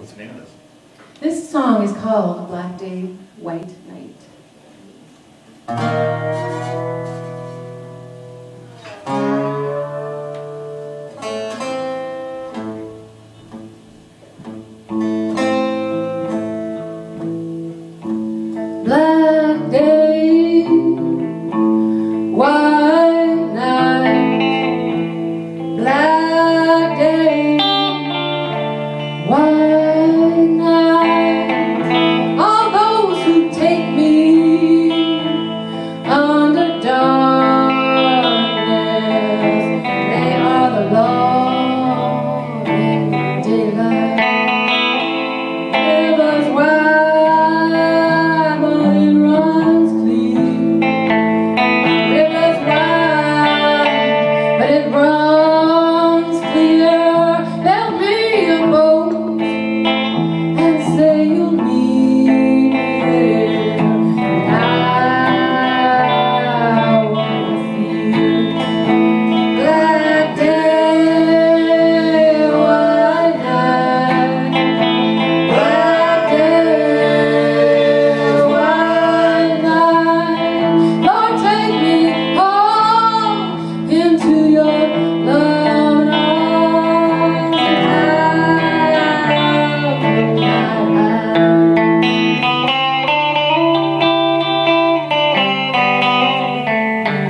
What's the name of this? This song is called Black Day, White Night. Black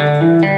Música